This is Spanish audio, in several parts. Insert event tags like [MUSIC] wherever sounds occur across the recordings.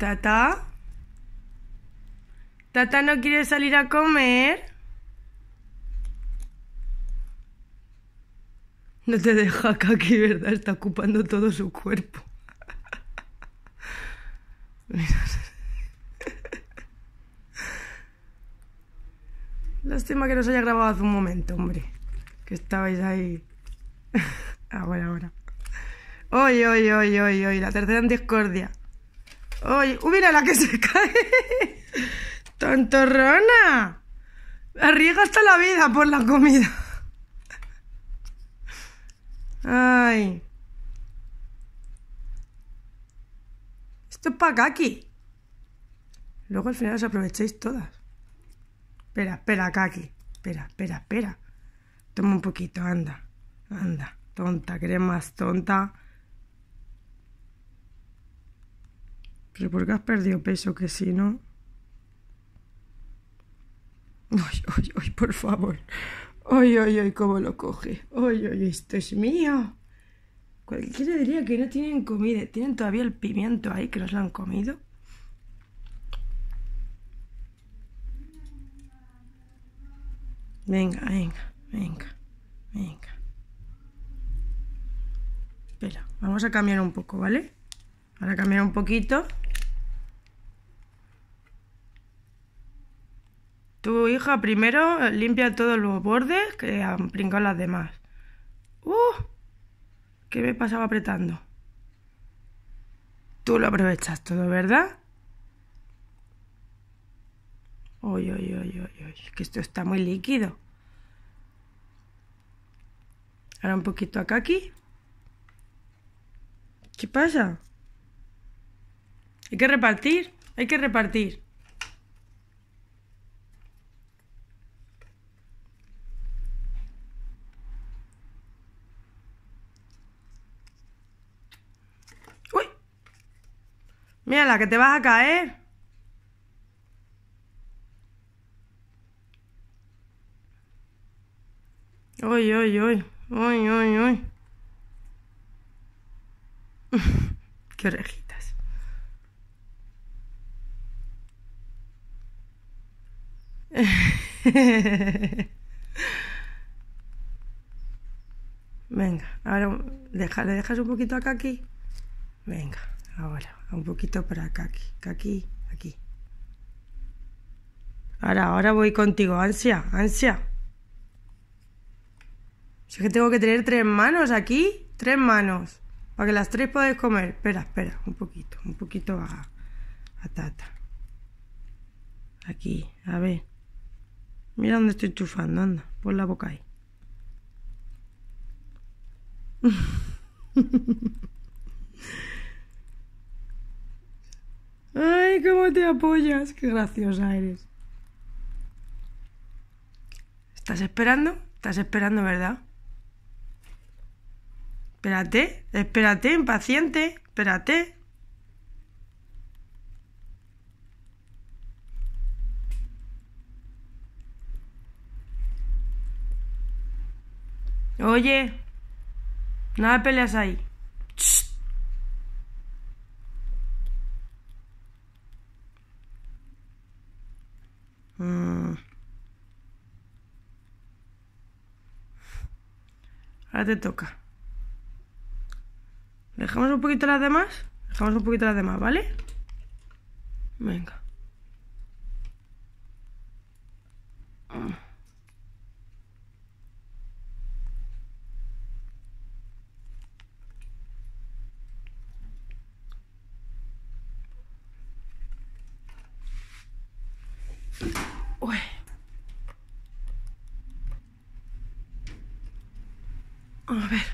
¿Tata? ¿Tata no quiere salir a comer? No te deja Kaki, ¿verdad? Está ocupando todo su cuerpo. Lástima que no se haya grabado hace un momento, hombre. Que estabais ahí. [LAUGHS] ahora, ahora. Hoy, hoy, hoy, hoy, hoy. La tercera en discordia. ¡Uy, mira la que se [LAUGHS] cae! ¡Tontorrona! Arriesga hasta la vida por la comida. Ay. Esto es para Kaki. Luego al final os aprovechéis todas. Espera, espera, Kaki. Espera, espera, espera. Toma un poquito, anda. Anda. Tonta, que más tonta. Pero ¿por qué has perdido peso? Que si no. Ay, ay, ay, por favor. Ay, ay, ay, cómo lo coge. Ay, ay, esto es mío. Cualquiera diría que no tienen comida. Tienen todavía el pimiento ahí que no se lo han comido. Venga, venga, venga, venga. Espera, vamos a cambiar un poco, ¿vale? Ahora cambiar un poquito. Tu hija primero limpia todos los bordes que han brincado las demás. ¡Uh! ¿Qué me pasaba apretando? Tú lo aprovechas todo, ¿verdad? Uy, uy, uy, uy, uy, que esto está muy líquido. Ahora un poquito acá aquí. ¿Qué pasa? Hay que repartir, hay que repartir. ¡Uy! Mira la que te vas a caer. Uy, uy, uy. Uy, uy, uy. [LAUGHS] Qué. [LAUGHS] Venga, ahora deja, le dejas un poquito acá aquí. Venga, ahora, un poquito para acá aquí, aquí. Ahora, ahora voy contigo, ansia, ansia. Si es que tengo que tener tres manos aquí, tres manos, para que las tres podáis comer. Espera, espera, un poquito, un poquito a, a Tata. Aquí, a ver. Mira dónde estoy chufando, anda, pon la boca ahí. Ay, cómo te apoyas, qué graciosa eres. ¿Estás esperando? ¿Estás esperando, verdad? Espérate, espérate, impaciente, espérate. Oye, nada peleas ahí. Mm. Ahora te toca. Dejamos un poquito las demás. Dejamos un poquito las demás, ¿vale? Venga. Uy. A ver.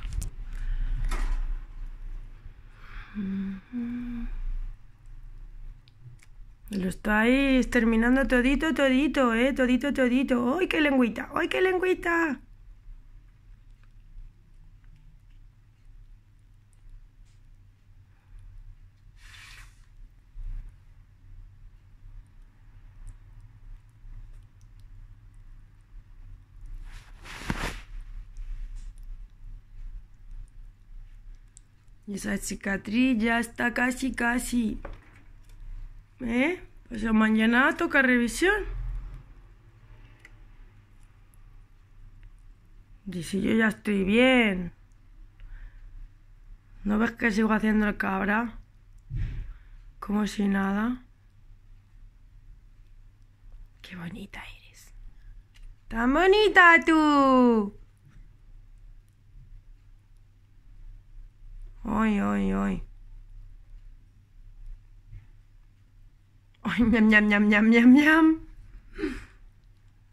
Lo estáis terminando todito, todito, eh, todito, todito. ¡Ay, qué lengüita! ¡Ay, qué lengüita! Esa cicatriz ya está casi, casi. ¿Eh? Pues mañana toca revisión. Y si yo ya estoy bien. ¿No ves que sigo haciendo el cabra? Como si nada. Qué bonita eres. ¡Tan bonita tú! Ay, ay, ay. Ay, ñam, ñam, ñam, ñam, ñam, ñam.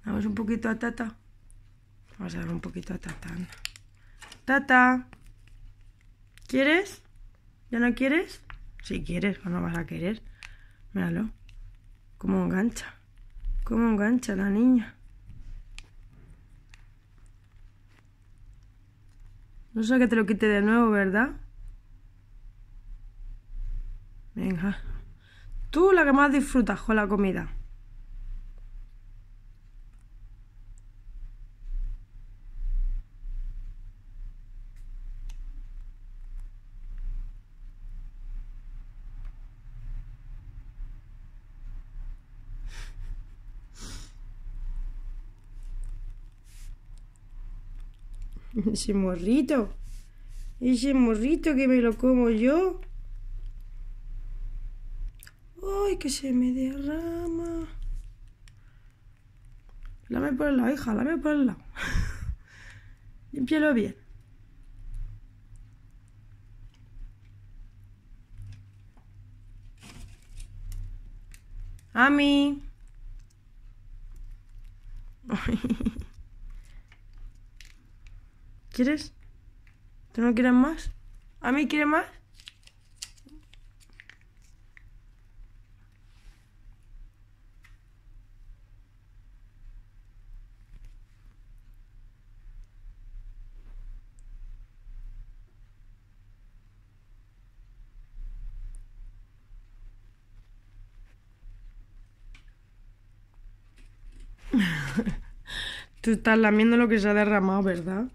Vamos un poquito a Tata. Vamos a dar un poquito a Tata. Tata. ¿Quieres? ¿Ya no quieres? Si quieres, o no vas a querer. Míralo. Cómo engancha. Cómo engancha la niña. No sé que te lo quite de nuevo, ¿verdad? Venga. Tú la que más disfrutas con la comida. [LAUGHS] Ese morrito. Ese morrito que me lo como yo. ¡Ay, que se me derrama! Lame por el lado, hija, lame por el lado. [LAUGHS] Límpialo bien. Ami. [LAUGHS] ¿Quieres? ¿Tú no quieres más? ¿A mí quieres más? Tú estás lamiendo lo que se ha derramado, ¿verdad?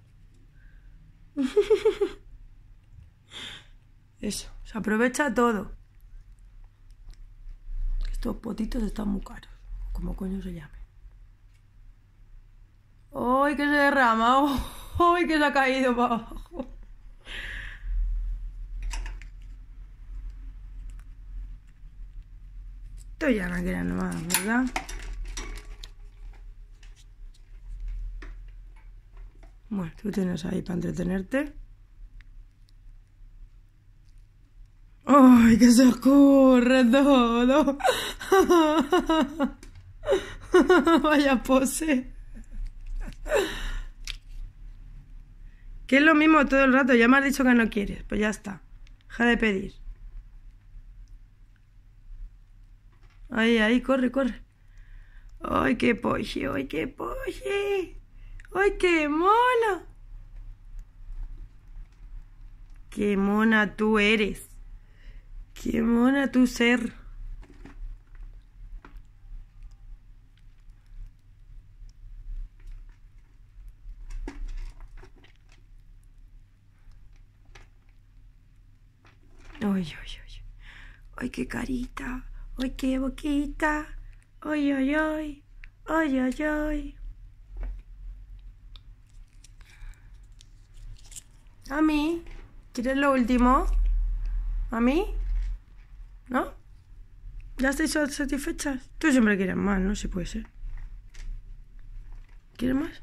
Eso, se aprovecha todo. Estos potitos están muy caros, como coño se llame. ¡Ay, que se derrama! ¡Ay, que se ha caído para abajo! Esto ya no quiere nada, ¿verdad? Bueno, tú tienes ahí para entretenerte. ¡Ay, que se ocurre todo! [LAUGHS] Vaya pose. Que es lo mismo todo el rato. Ya me has dicho que no quieres. Pues ya está. Deja de pedir. Ahí, ahí, corre, corre. ¡Ay, qué poche! ¡Ay, qué poche! ¡Ay, qué mona! ¡Qué mona tú eres! ¡Qué mona tu ser! ¡Ay, ay, ay! ¡Ay, qué carita! ¡Ay, qué boquita! ¡Ay, ay, ay! ¡Ay, ay, ay! ¿A mí? ¿Quieres lo último? ¿A mí? ¿No? ¿Ya estáis satisfechas? Tú siempre quieres más, ¿no? Si puede ser. ¿Quieres más?